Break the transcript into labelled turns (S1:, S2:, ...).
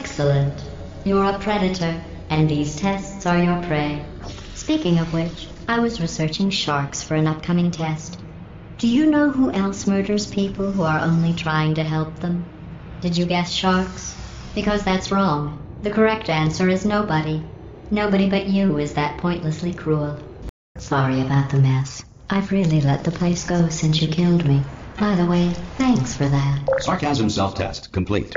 S1: Excellent. You're a predator, and these tests are your prey. Speaking of which, I was researching sharks for an upcoming test. Do you know who else murders people who are only trying to help them? Did you guess sharks? Because that's wrong. The correct answer is nobody. Nobody but you is that pointlessly cruel. Sorry about the mess. I've really let the place go since you killed me. By the way, thanks for that.
S2: Sarcasm self-test complete.